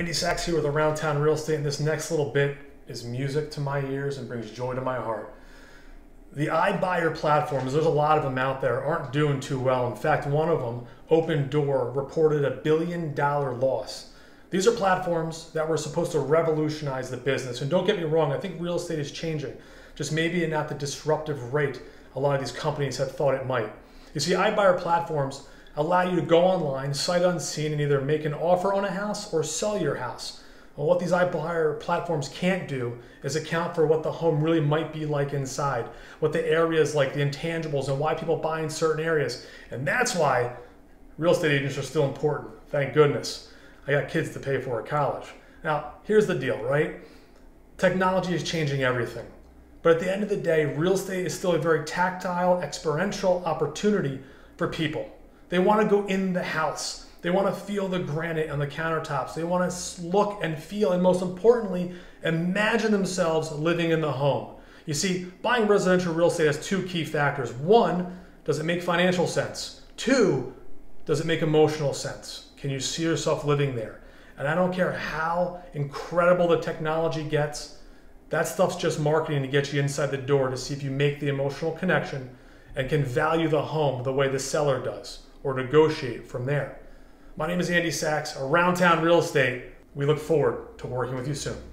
Andy Sachs here with Around Town Real Estate, and this next little bit is music to my ears and brings joy to my heart. The iBuyer platforms, there's a lot of them out there, aren't doing too well. In fact, one of them, Opendoor, reported a billion dollar loss. These are platforms that were supposed to revolutionize the business. And don't get me wrong, I think real estate is changing, just maybe not the disruptive rate a lot of these companies have thought it might. You see, iBuyer platforms allow you to go online, sight unseen, and either make an offer on a house or sell your house. Well, what these iBuyer platforms can't do is account for what the home really might be like inside, what the areas like, the intangibles, and why people buy in certain areas. And that's why real estate agents are still important. Thank goodness. I got kids to pay for at college. Now, here's the deal, right? Technology is changing everything. But at the end of the day, real estate is still a very tactile, experiential opportunity for people. They want to go in the house. They want to feel the granite on the countertops. They want to look and feel, and most importantly, imagine themselves living in the home. You see, buying residential real estate has two key factors. One, does it make financial sense? Two, does it make emotional sense? Can you see yourself living there? And I don't care how incredible the technology gets, that stuff's just marketing to get you inside the door to see if you make the emotional connection and can value the home the way the seller does or negotiate from there. My name is Andy Sachs, Around Town Real Estate. We look forward to working with you soon.